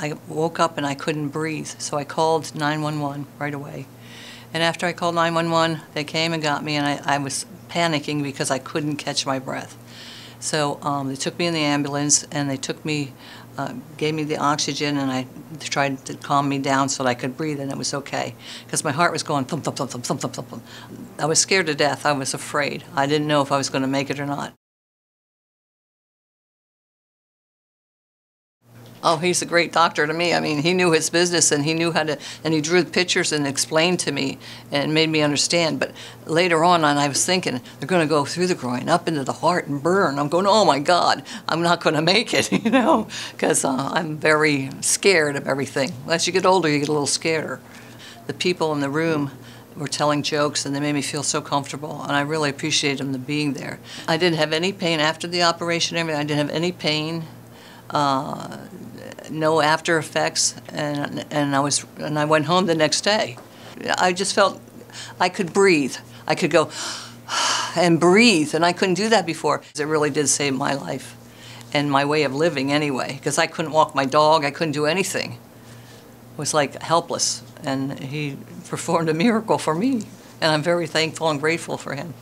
I woke up and I couldn't breathe, so I called 911 right away. And after I called 911, they came and got me, and I, I was panicking because I couldn't catch my breath. So um, they took me in the ambulance, and they took me, uh, gave me the oxygen, and I tried to calm me down so that I could breathe, and it was okay. Because my heart was going thump, thump, thump, thump, thump, thump, thump. thump. I was scared to death. I was afraid. I didn't know if I was going to make it or not. Oh, he's a great doctor to me. I mean, he knew his business and he knew how to, and he drew pictures and explained to me and made me understand. But later on, and I was thinking, they're going to go through the groin, up into the heart and burn. I'm going, oh my God, I'm not going to make it, you know, because uh, I'm very scared of everything. As you get older, you get a little scared. The people in the room were telling jokes and they made me feel so comfortable and I really appreciated them being there. I didn't have any pain after the operation. I didn't have any pain. Uh, no after effects, and and I was and I went home the next day. I just felt I could breathe. I could go and breathe, and I couldn't do that before. It really did save my life and my way of living anyway, because I couldn't walk my dog. I couldn't do anything. It was like helpless, and he performed a miracle for me, and I'm very thankful and grateful for him.